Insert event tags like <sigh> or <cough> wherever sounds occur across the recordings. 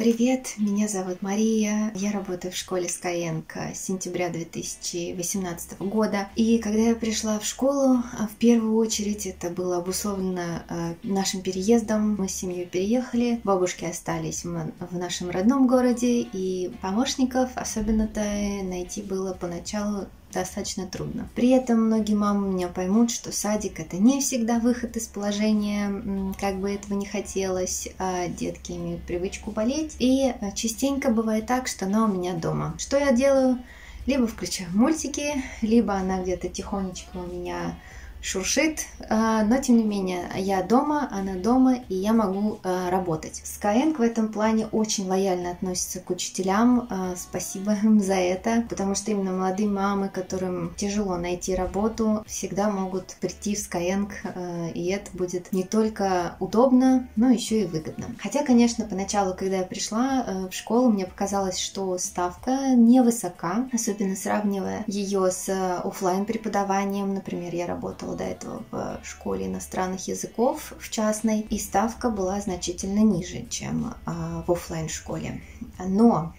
привет! Меня зовут Мария. Я работаю в школе Skyeng с сентября 2018 года. И когда я пришла в школу, а, в первую очередь это было обусловлено а, нашим переездом. Мы с семьей переехали, бабушки остались в нашем родном городе, и помощников особенно-то найти было поначалу достаточно трудно. При этом многие мамы меня поймут, что садик это не всегда выход из положения, как бы этого не хотелось, а детки имеют привычку болеть. И э, частенько бывает так, что она у меня дома. Что я делаю? Либо включаю мультики, либо она где-то тихонечко у меня шуршит, а, но тем не менее я дома, она дома, и я могу а, работать. Skyeng в этом плане очень лояльно относится к учителям, а, спасибо <laughs> им за это, потому что именно молодые мамы, которым тяжело найти работу, всегда могут прийти в Skyeng, и это будет не только удобно, но еще и выгодно. Хотя, конечно, поначалу, когда я пришла в школу, мне показалось, что ставка невысока, особенно сравнивая ее с офлайн преподаванием, например, я работала работала до этого в школе иностранных языков в частной, и ставка была значительно ниже, чем а, в офлайн школе. Но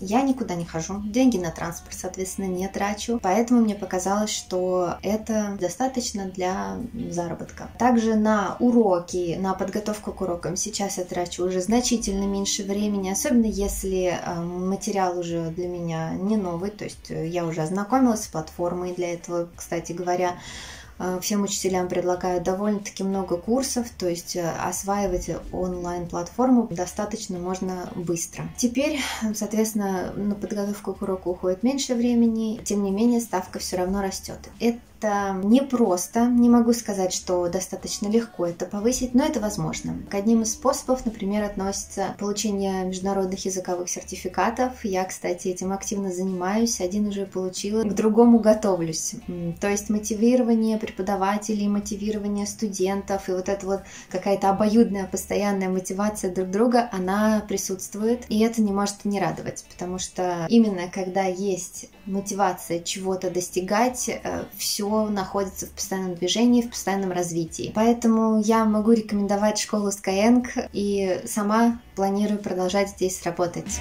я никуда не хожу, деньги на транспорт, соответственно, не трачу, поэтому мне показалось, что это достаточно для заработка. Также на уроки, на подготовку к урокам сейчас я трачу уже значительно меньше времени, особенно если а, материал уже для меня не новый, то есть я уже ознакомилась с платформой для этого, кстати говоря, всем учителям предлагают довольно-таки много курсов, то есть э, осваивать онлайн-платформу достаточно можно быстро. Теперь, соответственно, на подготовку к уроку уходит меньше времени, тем не менее ставка все равно растет. Это это непросто, не могу сказать, что достаточно легко это повысить, но это возможно. К одним из способов, например, относится получение международных языковых сертификатов. Я, кстати, этим активно занимаюсь, один уже получила, к другому готовлюсь. То есть мотивирование преподавателей, мотивирование студентов и вот эта вот какая-то обоюдная постоянная мотивация друг друга, она присутствует, и это не может не радовать, потому что именно когда есть мотивация чего-то достигать, э, все находится в постоянном движении, в постоянном развитии. Поэтому я могу рекомендовать школу Skyeng и сама планирую продолжать здесь работать.